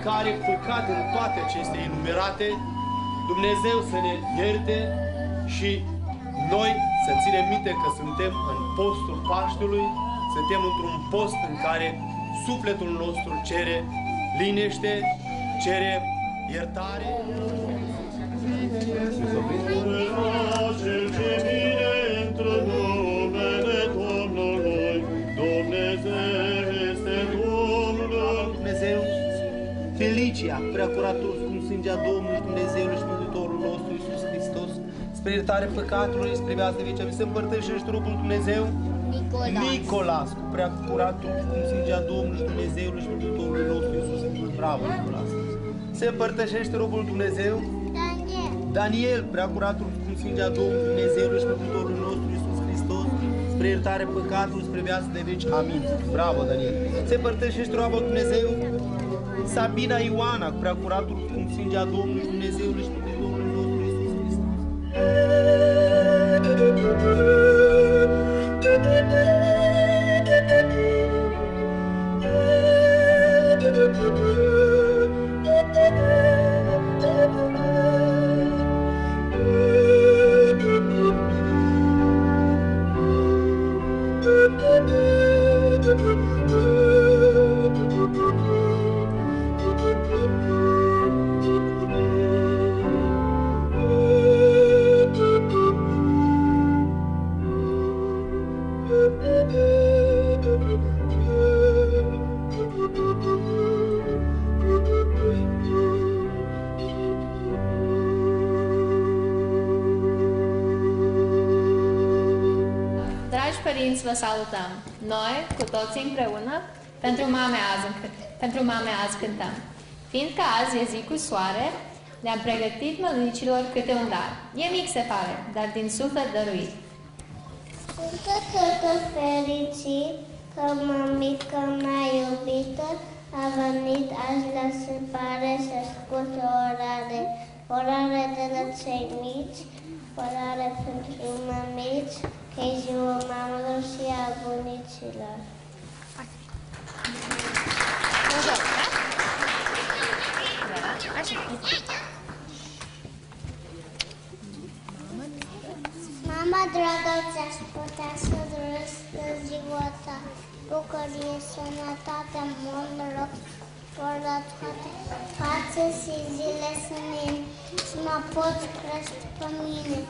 fiecare păcat în toate aceste enumerate, Dumnezeu să ne ierte și noi să ținem minte că suntem în postul Paștelui, suntem într-un post în care sufletul nostru cere liniște, cere iertare. Cel ce Felicia, preacuratul cum sângea Domnului Dumnezeului și Mântuitorul nostru Iisus Hristos, spre iertare păcatului, spre viața de vecea, să împărtășești rugul Dumnezeu, Nicolas. Nicolas, cu preacuratul cum sângea Domnului Dumnezeului și Mântuitorul nostru Iisus Hristos. Bravo, Nicolas! Se împărtășește robul Dumnezeu, Daniel. Daniel, preacuratul cum sângea Domnului Dumnezeului și Mântuitorul nostru Iisus Hristos, spre iertare păcatului, spre viața de veci. Amin. Bravo, Daniel. Se împărtășește robul Dumnezeu, Sabina Ioana, preacuratul cum sângea Domnului Dumnezeului și Mântuitorul nostru Iisus Hristos. Vă salutăm! Noi, cu toții împreună, pentru mame azi, pentru mame azi cântăm. Fiindcă azi e zi cu soare, le-am pregătit mălunicilor câte un dar. E mic, se pare, dar din suflet dăruit. Sunt toată fericit că mămica mea iubită a venit azi la separe să asculte orare. Orare de la cei mici, orare pentru mămici, că e ziua mamelor și a bunicilor. Mama dragă, ți-aș putea să doresc de ziua ta bucurie, sănătate, mult noroc, fără toate, față și zile senin, și mă poți crește pe mine.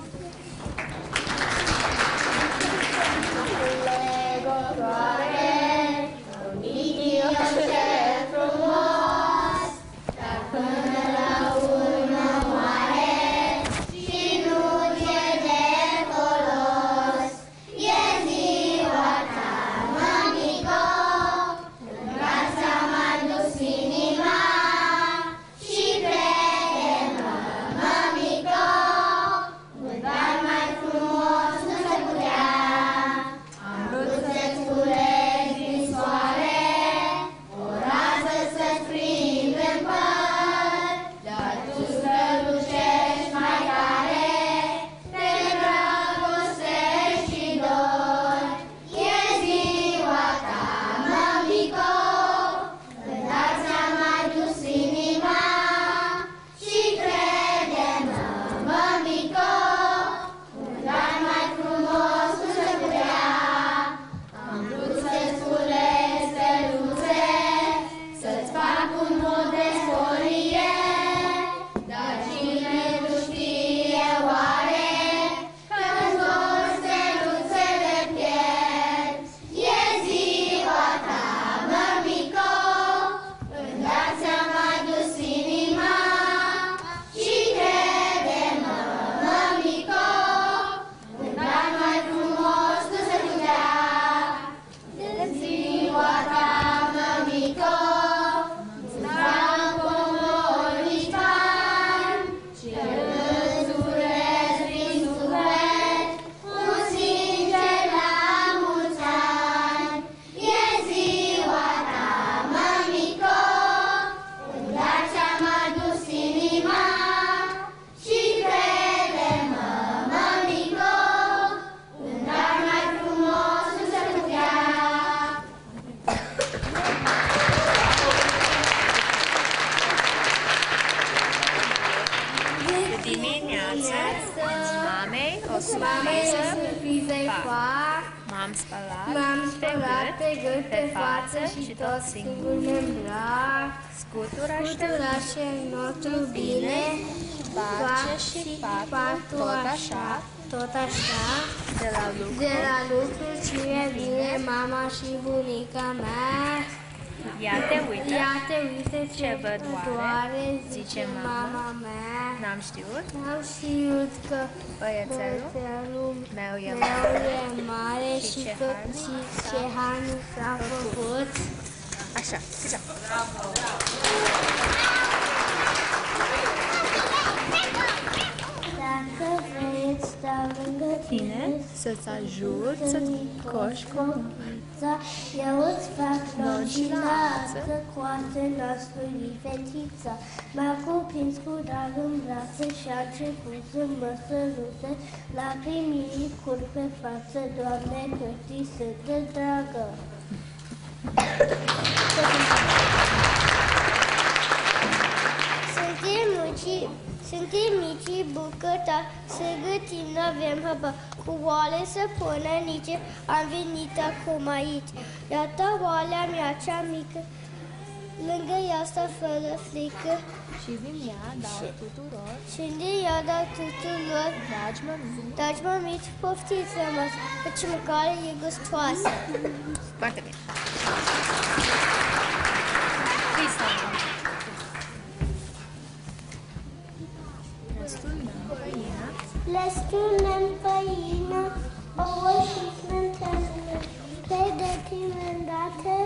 Îmbrac. Scutura Scuturacel nostru bine, face și fac tot așa, tot așa. de la lucru. De la lucru cine vine mama și bunica mea. Ia te uită, Ia te uite ce, Ce vă doare, zice mama mea. n-am știut, N-am știut că băiețelul băiețelul meu e meu e mare Și și, ce că, harnic și s-a ce harnic s-a făcut. Așa, așa. Dacă vreți, stau lângă Tine să-ți ajut să-ți coși copilța, eu îți fac flori și lață, coate nasului fetița. M-a cuprins cu drag în brațe și a început să mă sărute, lacrimii curg pe față, Doamne, că ți sunt de dragă. Suntem mici bucătari, să gătim, n-avem habar. Cu oale să pună nici, am venit acum aici. Iată oalea mea cea mică, lângă ea stă fără frică. Și din ea dau tuturor, Și de ea dau tuturor, dragi mămici. dragi mămici, poftiți rămas, căci mâncarea e gustoasă. Foarte bine. Cristian. Le spunem făină, ouă și smântână, pregătim îndată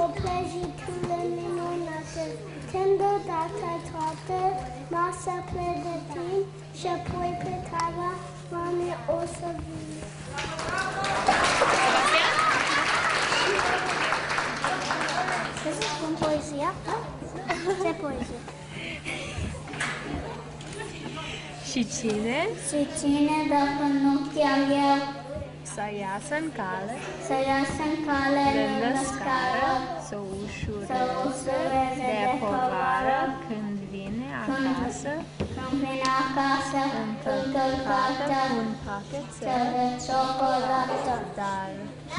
o prăjitură minunată. Când odată toată masa pregătim și apoi pe tava mame o să vin. Să spun poezia? Ce poezie? Și cine? Și cine dacă nu chiar eu? Să iasă în cale, să iasă în cale lângă lângă scară, scară, să să ușureze ușureze de de povară povară, când vine acasă, când vine acasă, încărcată încărcată cu un pachetel, de ciocolată. dar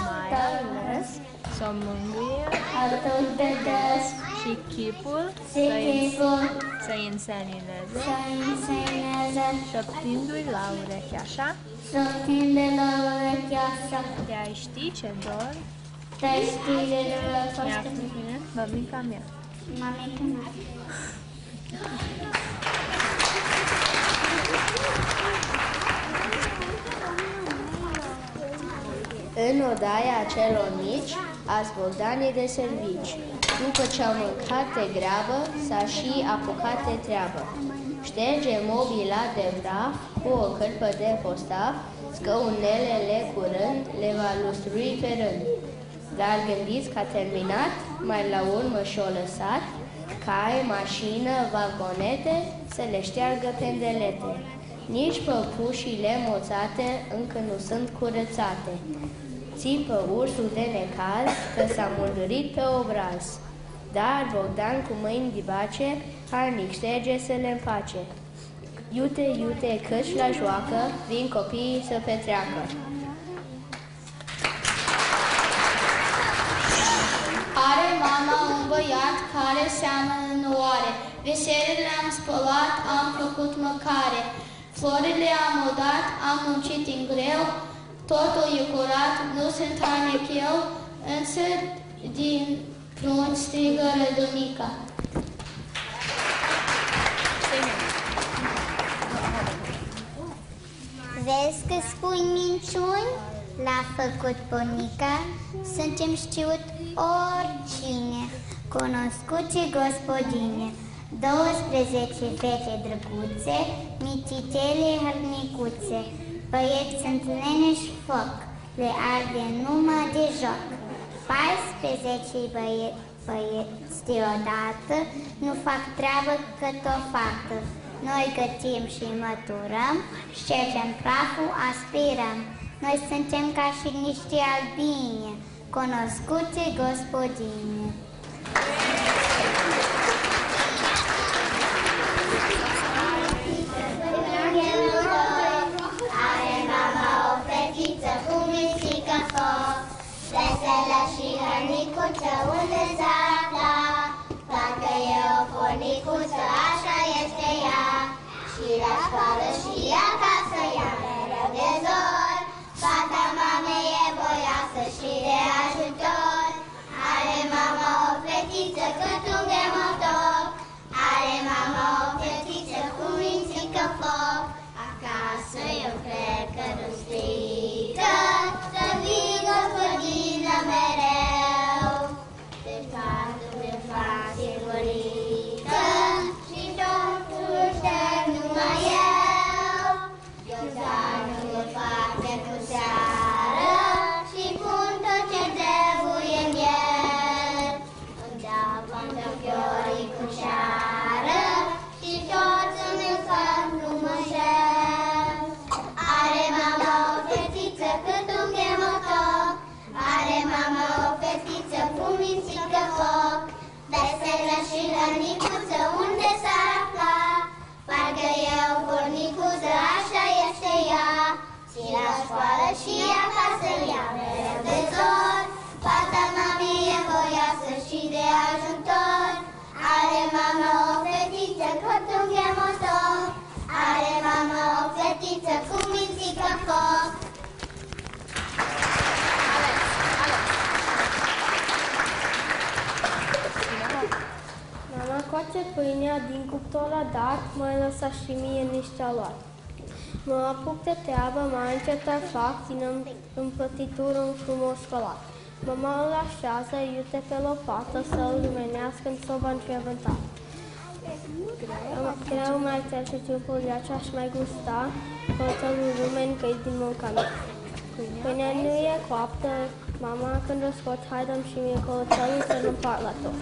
mai ales să o mângâie Atât de des și chipul și să-i chipul să-i însenineze, să însemneze șoptindu-i la ureche așa, să tinde la urechea să de-ai ști ce dor te știi de mi-a fost mine, mămica mea. mamica mea. În odaia celor mici, azi Bogdan e de servici. După ce au mâncat de greabă, s-a și apucat de treabă. Șterge mobila de praf cu o cârpă de postav, scăunelele curând le va lustrui pe rând. Dar gândiți că a terminat, mai la urmă și-o lăsat, cai, mașină, vagonete, să le șteargă pendelete. Nici păpușile moțate încă nu sunt curățate. Țipă ursul de necaz că s-a murdărit pe obraz. Dar Bogdan cu mâini dibace, harnic șterge să le împace. Iute, iute, căci la joacă, vin copiii să petreacă. Are mama un băiat care seamănă în oare. Veselele am spălat, am făcut măcare. Florile am udat, am muncit în greu. Totul e curat, nu sunt harnic eu, însă din prunci strigă rădunica. Vezi că spui minciuni? L-a făcut bunica, suntem știut oricine, cunoscuți gospodine. 12 fete drăguțe, mititele hărnicuțe, băieți sunt leneși foc, le arde numai de joc. 14 băie- băieți deodată nu fac treabă cât o fată. Noi gătim și măturăm, ștergem praful, aspirăm. Noi suntem ca și niște albine, cunoscute gospodine. furnicuță unde s-a afla Parcă e o furnicuță, așa este ea. Și la școală și ea pâinea din cuptor la dat, mai lăsa și mie niște luat. Mă apuc de treabă, mai încet ar fac, din în- împlătitură un frumos colat. Mama îl așează, iute pe lopată, să-l lumenească în soba înfierbântată. Greu mai trece timpul de aceea și mai gusta, hotelul lumeni că din mâncare. Pâinea nu e coaptă, mama când o scot, hai dăm și mie coloțelul să nu par la tot.